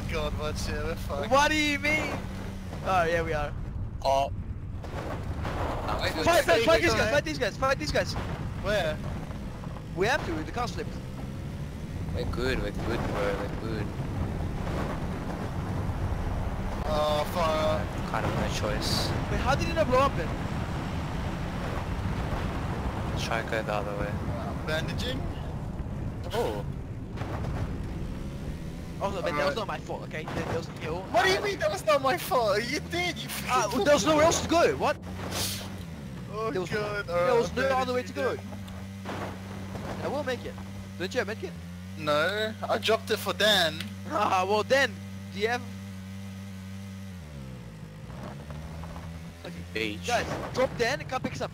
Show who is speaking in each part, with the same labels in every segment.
Speaker 1: my god, watch it, we're fucked.
Speaker 2: What do you mean? Oh, yeah, we are.
Speaker 3: Oh. Wait, wait,
Speaker 2: Fight, fight,
Speaker 1: Hey,
Speaker 2: fight these guys,
Speaker 1: ahead.
Speaker 2: fight these guys, fight these guys.
Speaker 1: Where?
Speaker 2: We have to, the car's flipped.
Speaker 3: We're good, we're good, bro, we're good.
Speaker 1: Oh, fuck.
Speaker 3: Kind of no choice.
Speaker 2: Wait, how did it not blow up then?
Speaker 3: Let's try and go the other way.
Speaker 1: Bandaging?
Speaker 3: Oh.
Speaker 2: Oh no, man, that was not my fault, okay? There, there was a hill.
Speaker 1: What do you mean that was not my fault? You did, you
Speaker 2: Ah, there was nowhere else to go, what?
Speaker 1: Oh
Speaker 2: There was,
Speaker 1: god,
Speaker 2: there was no
Speaker 1: alright,
Speaker 2: other way to go.
Speaker 1: bandaging
Speaker 2: I will make it. Don't you have medkit?
Speaker 1: it. No, I dropped it for Dan.
Speaker 2: Ah, well then, do you have... Okay,
Speaker 3: Beach.
Speaker 2: guys, drop Dan and come pick some.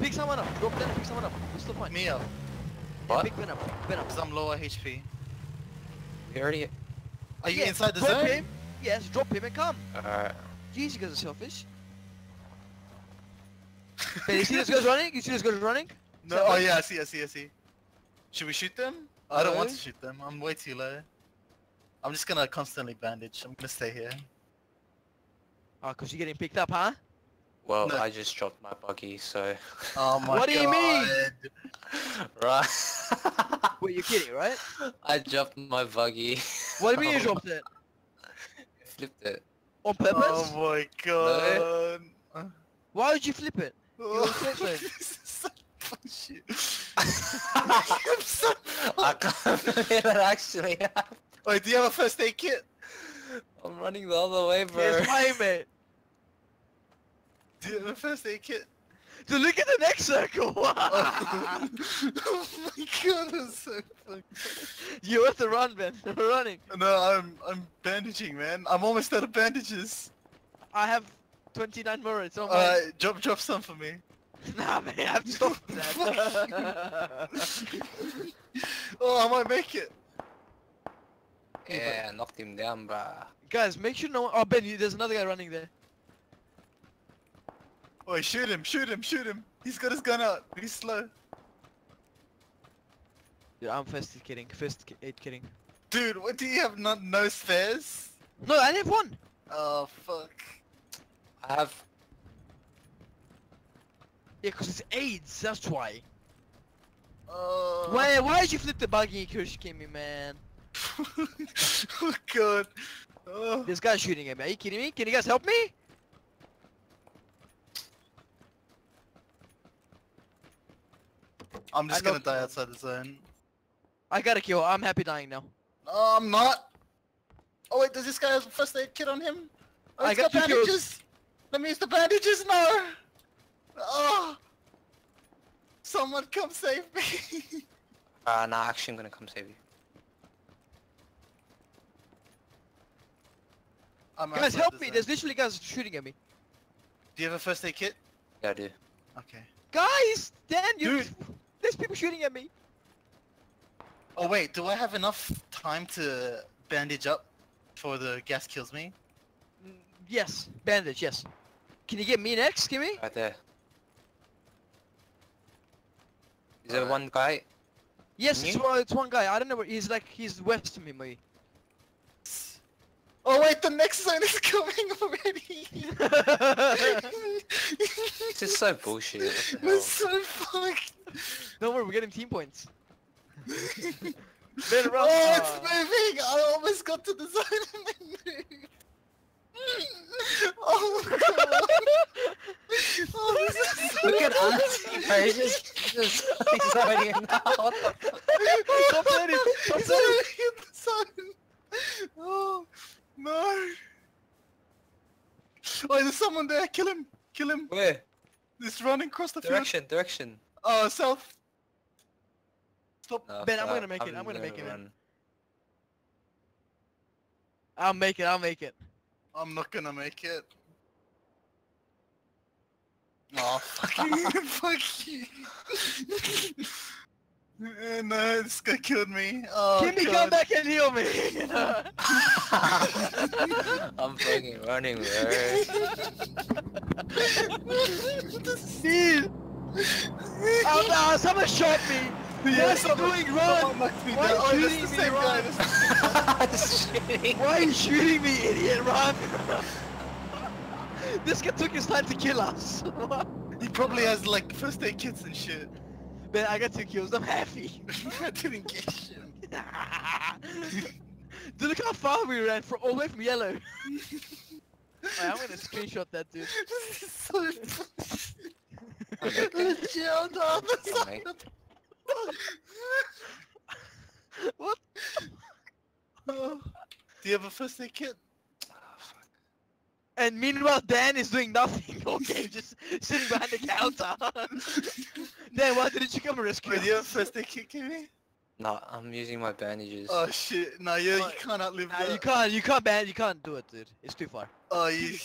Speaker 2: Pick someone up, drop Dan and pick someone up. What's the point?
Speaker 1: Me up,
Speaker 2: Yeah,
Speaker 3: What?
Speaker 2: pick Ben up, Ben up.
Speaker 1: because I'm lower HP.
Speaker 3: We already...
Speaker 1: Are you
Speaker 2: Yeah,
Speaker 1: inside the
Speaker 2: drop
Speaker 1: zone?
Speaker 2: him. Yes, drop him and come.
Speaker 3: Alright.
Speaker 2: Jeez, you guys are selfish. hey, you see this guy's running? You see this guy's running?
Speaker 1: No, oh
Speaker 2: right?
Speaker 1: yeah, I see, I see, I see. Should we shoot them? I don't want to shoot them. I'm way too low. I'm just gonna constantly bandage. I'm gonna stay here.
Speaker 2: Oh, cause you're getting picked up, huh?
Speaker 3: Well,
Speaker 1: No.
Speaker 3: I just dropped my buggy, so...
Speaker 1: Oh my god.
Speaker 2: What do you mean?
Speaker 3: right.
Speaker 2: Wait, you're kidding, right?
Speaker 3: I dropped my buggy.
Speaker 2: What do you mean you dropped it?
Speaker 3: Flipped it.
Speaker 2: On purpose?
Speaker 1: Oh my god. Uh,
Speaker 2: Why would you flip it?
Speaker 1: oh,
Speaker 2: flip it.
Speaker 1: this is so bullshit. I'm so
Speaker 3: I can't believe that actually happened.
Speaker 1: Wait, do you have a first aid kit?
Speaker 3: I'm running the other way, bro.
Speaker 2: It's my mate.
Speaker 1: Do you have a first aid kit?
Speaker 2: So look at the next circle.
Speaker 1: oh, oh my god, that's so fucking
Speaker 2: you have to run, Ben. We're running.
Speaker 1: No, I'm I'm bandaging, man. I'm almost out of bandages.
Speaker 2: I have 29 more. It's on my.
Speaker 1: Uh, drop drop some for me.
Speaker 2: Nah, man, I've stopped that.
Speaker 1: oh, I might make it.
Speaker 3: Yeah, knocked him down, bruh.
Speaker 2: Guys, make sure no one. Oh, Ben, you, there's another guy running there.
Speaker 1: Wait, shoot him, shoot him, shoot him. He's got his gun out. He's slow.
Speaker 2: Dude, I'm first kidding. First aid kidding.
Speaker 1: Dude, what do you have? No, no spares?
Speaker 2: No, I have one.
Speaker 1: Oh fuck.
Speaker 3: I have...
Speaker 2: Yeah, cause it's AIDS. That's why.
Speaker 1: Oh.
Speaker 2: Why? Why did you flip the buggy, me, man?
Speaker 1: oh god. Oh.
Speaker 2: This guy's shooting at me. Are you kidding me? Can you guys help me?
Speaker 1: I'm just gonna die outside the zone.
Speaker 2: I got a kill. I'm happy dying now.
Speaker 1: No, I'm not. Oh wait, does this guy have a first aid kit on him? Oh,
Speaker 2: I
Speaker 1: he's
Speaker 2: got
Speaker 1: got,
Speaker 2: two kills.
Speaker 1: bandages. Let me use the bandages now. Oh. Someone come save me.
Speaker 3: Uh, nah, actually I'm gonna come save you.
Speaker 1: I'm
Speaker 2: Guys, help me.
Speaker 1: zone.
Speaker 2: There's literally guys shooting at me.
Speaker 1: Do you have a first aid kit?
Speaker 3: Yeah, I do.
Speaker 1: Okay.
Speaker 2: Guys, Dan, you.
Speaker 1: Dude.
Speaker 2: There's people shooting at me.
Speaker 1: Oh wait, do I have enough time to bandage up before the gas kills me?
Speaker 2: Mm, Yes, bandage. Yes. Can you get me next, Kimmy?
Speaker 3: Right there. Is there
Speaker 1: Alright.
Speaker 3: one guy?
Speaker 2: Yes, it's one, it's one guy. I don't know where he's like. He's west of me, maybe.
Speaker 1: Oh wait, the next zone is coming already.
Speaker 3: This is so bullshit. What the?
Speaker 1: We're so fucked.
Speaker 2: Don't worry, we're getting team points. Ben, run.
Speaker 1: Oh, it's
Speaker 2: Ah.
Speaker 1: moving! I almost got to the zone and then moved. Oh my god! Oh, this is so
Speaker 3: Look at us, bro. He's just, he's just, he's already in now. The fuck?
Speaker 2: Stop landing, stop
Speaker 1: He's
Speaker 2: landing.
Speaker 1: already in the zone. Oh no! Oh, there's someone there. Kill him! Kill him!
Speaker 3: Where?
Speaker 1: He's running across the field.
Speaker 3: Direction, direction.
Speaker 1: Oh, south. Stop.
Speaker 3: No,
Speaker 2: Ben, I'm gonna make it, I'm gonna make it, man.
Speaker 3: run.
Speaker 2: I'll make it. I'll make it.
Speaker 1: I'm not gonna make it. Oh, fuck you. fuck you. No, this guy killed me. Oh,
Speaker 2: Kimmy,
Speaker 1: God.
Speaker 2: come back and heal me.
Speaker 3: I'm fucking running, bro.
Speaker 2: Dude. Oh no, someone shot me.
Speaker 1: Yeah, I'm
Speaker 2: doing, Ron?
Speaker 1: someone knocked me
Speaker 2: Why
Speaker 1: down.
Speaker 2: are
Speaker 1: Oh,
Speaker 2: you shooting me,
Speaker 1: same guy.
Speaker 2: Ron? Why are you shooting me, idiot? Run! this guy took his time to kill us.
Speaker 1: He probably has like first aid kits and shit.
Speaker 2: Man, I got two kills. I'm happy.
Speaker 1: I didn't get shit.
Speaker 2: dude, look how far we ran from all the way from yellow. Alright, I'm gonna screenshot that, dude.
Speaker 1: This is so Legit on the other side of
Speaker 2: what?
Speaker 1: Oh. Do you have a first aid kit?
Speaker 2: And meanwhile, Dan is doing nothing. Okay, just sitting behind the counter. Dan, why didn't you come and rescue
Speaker 1: Wait, do you have a first aid kit, Kimmy?
Speaker 3: No, I'm using my bandages.
Speaker 1: Oh shit, no, you, you
Speaker 2: What?
Speaker 1: can't outlive
Speaker 2: Nah,
Speaker 1: that.
Speaker 2: you can't, you can't, man. You can't do it, dude. It's too far.
Speaker 1: Oh, you...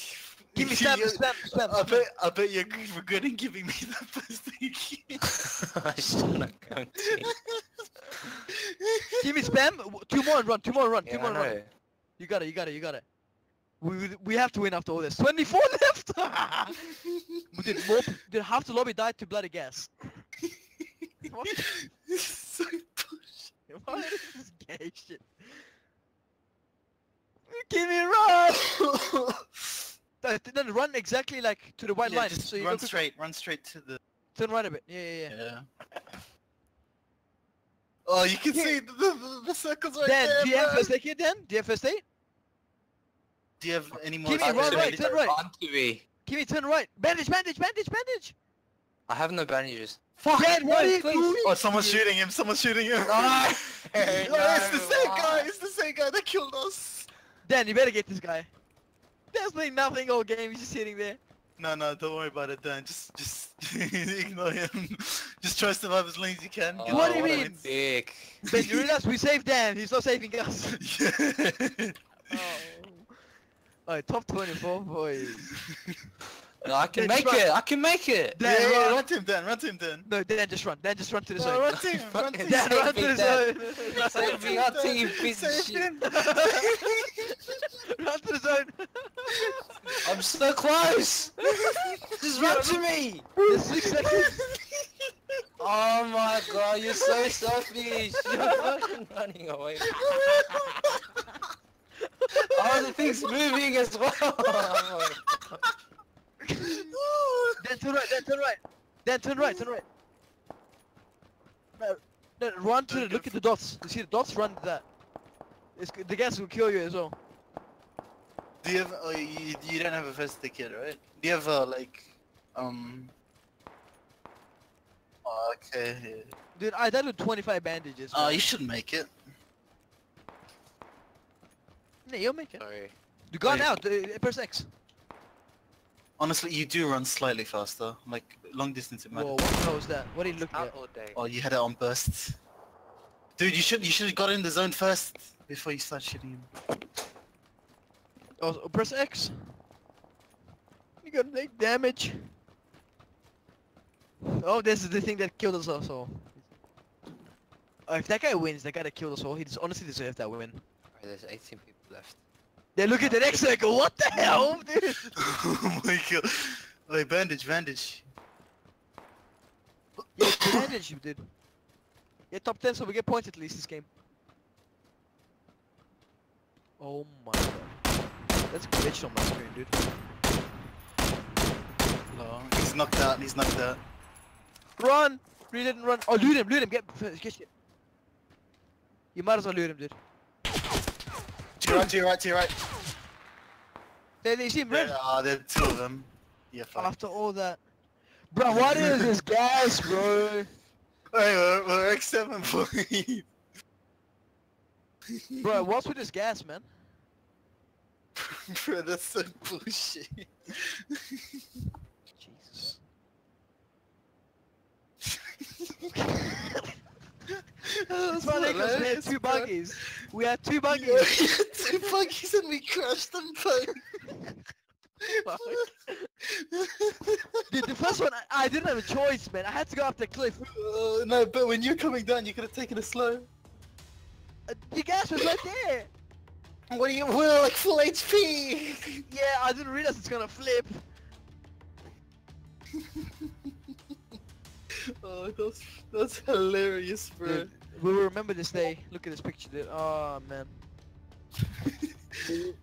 Speaker 2: Give me spam,
Speaker 1: you-
Speaker 2: spam, spam.
Speaker 1: I bet, I bet you're regretting giving me the first aid kit.
Speaker 3: I'm still not going to.
Speaker 2: Give me spam. Two more and run. Two more and run.
Speaker 3: Yeah,
Speaker 2: two
Speaker 3: I
Speaker 2: more and run. You got it. You got it. You got it. We we- we have to win after all this. 24 left. did more. Did half the lobby died to bloody gas. what?
Speaker 1: This is so bullshit.
Speaker 2: What is this gay shit? Give me a run. Uh, Then run exactly like to the white
Speaker 1: Yeah,
Speaker 2: line.
Speaker 1: just
Speaker 2: so you
Speaker 1: run straight, run straight to the...
Speaker 2: Turn right a bit. Yeah, yeah, yeah.
Speaker 1: Yeah. Oh, you can see the, the, the circles right
Speaker 2: Dan,
Speaker 1: there,
Speaker 2: do you have
Speaker 1: bro.
Speaker 2: first aid kit? Dan, do you have first aid?
Speaker 1: Do you have any more...
Speaker 2: Give me run right, turn right.
Speaker 3: On to me.
Speaker 2: Give me turn right. Bandage, bandage, bandage, bandage.
Speaker 3: I have no bandages.
Speaker 2: Fuck, Dan, what are you doing?
Speaker 1: Oh, someone's shooting him, someone's shooting him.
Speaker 3: No,
Speaker 1: oh, it's the same guy, it's the same guy that killed us.
Speaker 2: Dan, you better get this guy. Dan's playing nothing all game. He's just sitting there.
Speaker 1: No, no, don't worry about it, Dan. Just, just ignore him. Just try to survive as long as you can. Get
Speaker 2: What do you mean?
Speaker 3: Dick.
Speaker 2: Ben, you realize we saved Dan. He's not saving us.
Speaker 1: Yeah.
Speaker 2: oh. Alright, top 24 boys.
Speaker 3: No, I can
Speaker 2: Yeah,
Speaker 3: make it. I can make it.
Speaker 2: Dan,
Speaker 1: yeah, yeah,
Speaker 2: run.
Speaker 1: run to him, Dan. Run to him, Dan.
Speaker 2: No, Dan, just run. Dan, just run to the
Speaker 1: No,
Speaker 2: zone.
Speaker 1: run to him. Run to him.
Speaker 2: Dan, run to the zone.
Speaker 3: Save me, our team, piece of shit.
Speaker 2: run to the zone.
Speaker 3: I'm so close. Just run to me.
Speaker 2: There's six seconds.
Speaker 3: Oh my god, you're so selfish. You're fucking running away. Oh, the thing's moving as well. Oh my
Speaker 2: turn right. Dan, turn right. Dan, turn right. Turn right. No, no, run to the. Look at the dots. You see the dots? Run to that. It's, the gas will kill you as well.
Speaker 1: Do you have? Oh, you, you don't have a first aid kit, right? Do you have uh, like, um? Oh, okay. yeah.
Speaker 2: Dude, I died with 25 bandages.
Speaker 1: Oh,
Speaker 2: man.
Speaker 1: you should make it.
Speaker 2: Yeah, you'll make it.
Speaker 3: Sorry.
Speaker 2: You gone
Speaker 1: Wait.
Speaker 2: out. Uh, press X.
Speaker 1: Honestly, you do run slightly faster. Like long distance, it matters.
Speaker 2: Whoa,
Speaker 1: matters.
Speaker 2: what the was that? What are you looking at?
Speaker 3: all day.
Speaker 1: Oh, you had it on burst. Dude, you should you should have got in the zone first before you start shooting him.
Speaker 2: Oh, press X. You gotta take damage. Oh, this is the thing that killed us also. Uh, if that guy wins, that guy that killed us all, he just honestly deserved that win.
Speaker 3: Alright, there's 18 people left.
Speaker 2: They look at the next circle. What the hell, dude?
Speaker 1: oh my god. Wait, bandage, bandage.
Speaker 2: Yeah, bandage, you did. Yeah, top 10, so we get points at least this game. Oh my god. That's glitched on my screen, dude.
Speaker 1: Oh, he's knocked out. He's knocked out.
Speaker 2: Run! Really didn't run. Oh, loot him, loot him. Get, get shit. You might as well loot him, dude.
Speaker 1: To your right, to your right, to your right.
Speaker 2: They, they seem red.
Speaker 1: Ah, there are two of them. Yeah, fuck.
Speaker 2: After all that. Bro, what is this gas, bro?
Speaker 1: Hey, we're, we're X7 boy.
Speaker 2: Bro, what's with this gas, man?
Speaker 1: Bro, that's so bullshit.
Speaker 2: Jesus.
Speaker 1: That's
Speaker 2: why they we had two buggies. We had two buggies.
Speaker 1: two buggies and we crashed them both.
Speaker 2: Dude, the first one, I, I didn't have a choice, man. I had to go up the cliff.
Speaker 1: Uh, no, but when you're coming down, you could have taken it slow.
Speaker 2: Uh, the gas was right there.
Speaker 1: What do you will? Like full HP!
Speaker 2: yeah, I didn't realize it's gonna flip!
Speaker 1: oh, that's, that's hilarious, bro.
Speaker 2: Dude, we'll remember this day. Look at this picture, dude. Oh, man.